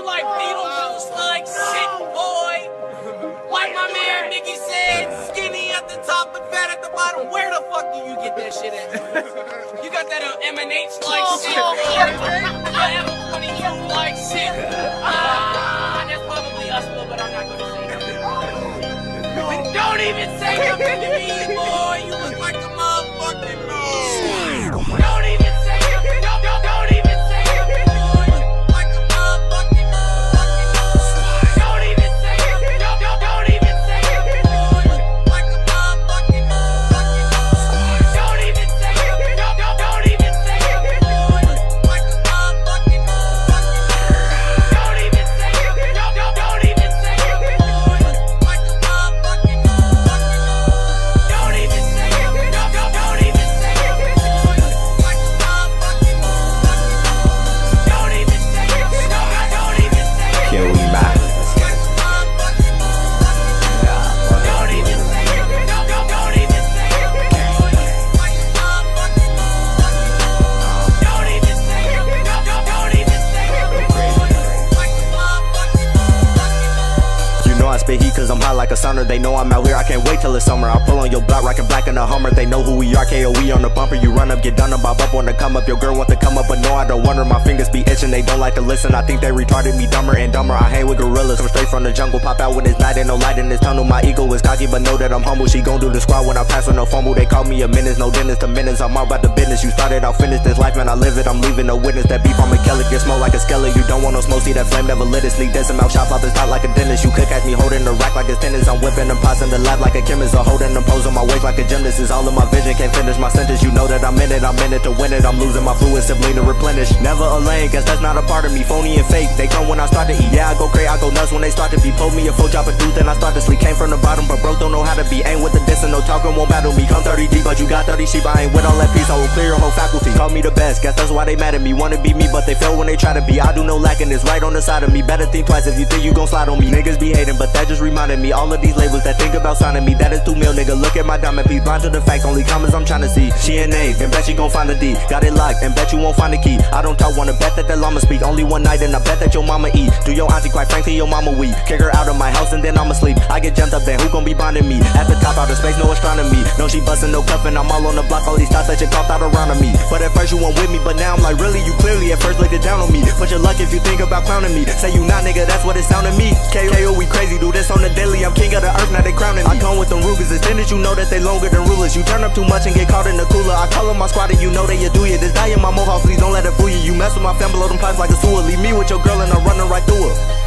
You like Beetlejuice like shit, boy. Like my man Nicky said, skinny at the top but fat at the bottom. Where the fuck do you get that shit at? You got that uh, M&H like shit, boy. That M22 like shit. Ah, that's probably us, but I'm not gonna say that. Don't even say nothing to me, heat cause I'm hot like a sauna. They know I'm out here, I can't wait till it's summer. I'll pull on your block, rockin' black in a Hummer. They know who we are, KOE on the bumper. You run up, get done up, Bob up, wanna come up. Your girl want to come up, but no, I don't want her. My fingers be itching, they don't like to listen. I think they retarded me dumber and dumber. I hang with gorillas, come straight from the jungle. Pop out when it's night, ain't no light in this tunnel. My ego is cocky, but know that I'm humble. She gon' do the squad when I pass with no fumble. They call me a menace, no dentist to minutes. I'm all about the business. You started, I'll finish this life, man. I live it, I'm leaving no witness. That beef on McKellar get smoke like a skeleton. You don't want no smoke, see that flame never lit it. Sleep dancing out, shop out this top like a dentist. You could catch me holding the like it's tennis. I'm whipping them pots in the lab like a chemist. Or holding them pose on my waist like a gymnast. Is all of my vision, can't finish my sentence. You know that I'm in it, I'm in it to win it. I'm losing my fluid simply to replenish. Never a lane, guess that's not a part of me. Phony and fake, they come when I start to eat. Yeah, I go crazy, I go nuts when they start to be. Pull me a full drop of dude, then I start to sleep. Came from the bottom, but broke, don't know how to be. Ain't with the dissing, no talking, won't battle me. Come 30 deep, but you got 30 sheep. I ain't with all that peace, I will clear your whole faculty. Call me the best, guess that's why they mad at me. Wanna be me, but they fail when they try to be. I do no lacking, it's right on the side of me. Better think twice if you think you gon' slide on me. Niggas be hating, but that just reminded me. All of these labels that think about signing me, that is too mil, nigga. Look at my diamond piece, blind to the fact, only comments I'm trying to see. She an A, and bet she gon' find a D. Got it locked, and bet you won't find the key. I don't talk, wanna bet that the llama speak. Only one night, and I bet that your mama eat. Do your auntie, quite frankly, your mama weak. Kick her out of my house, and then I'ma sleep. I get jumped up, then who gon' be bonding me? At the top, out of space, no astronomy. No, she bustin' no cuffin', I'm all on the block, all these thoughts that you coughed out around me. But at first you weren't with me, but now I'm like, really, you clearly at first laid it down on me. But your luck if you think about clowning me. Say you not, nigga, that's what it sounded me. KO, we crazy, do this on the daily. I'm king of the earth, now they crowning me. I come with them Rugers, extended, you know that they longer than rulers. You turn up too much and get caught in the cooler. I call on my squad and you know they do ya. This die in my mohawk, please don't let it fool you. You mess with my fan below them pipes like a sewer. Leave me with your girl and I'm running right through her.